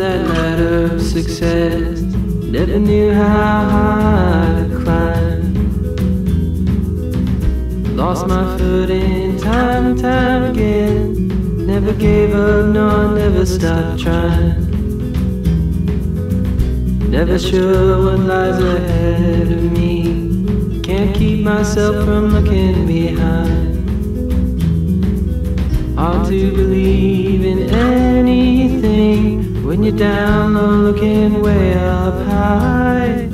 that ladder of success. Never knew how high to climb. Lost my footing time and time again. Never gave up, no, I never stopped trying. Never sure what lies ahead of me. Can't keep myself from looking behind. Hard to believe in anything when you're down low looking way up high.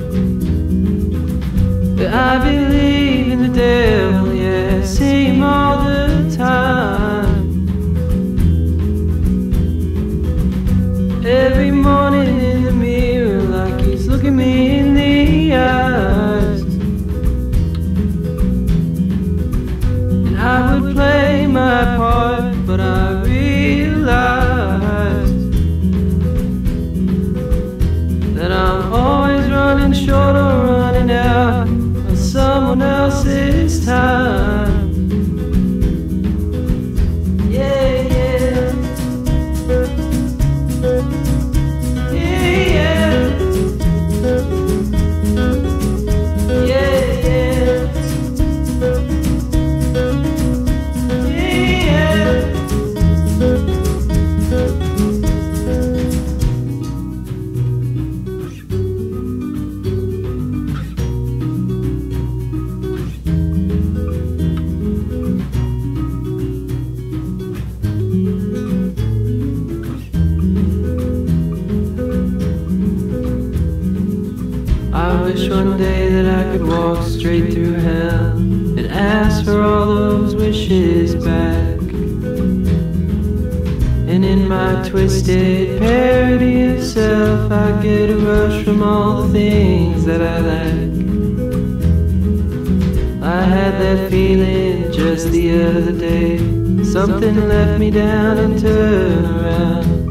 But I believe in the devil, wish one day that I could walk straight through hell and ask for all those wishes back. And in my twisted parody of self, I get a rush from all the things that I lack. I had that feeling just the other day. Something left me down and turned around.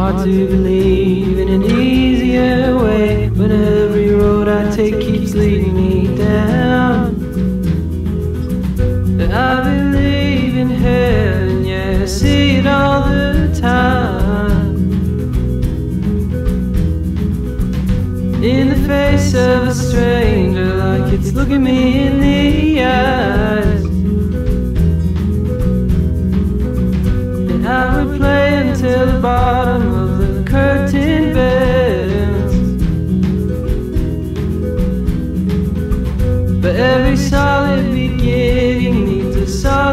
Hard to believe in an easier way when every road I take keeps leading me down. But I believe in heaven, yeah, I see it all the time. In the face of a stranger, like it's looking me in the eyes. So.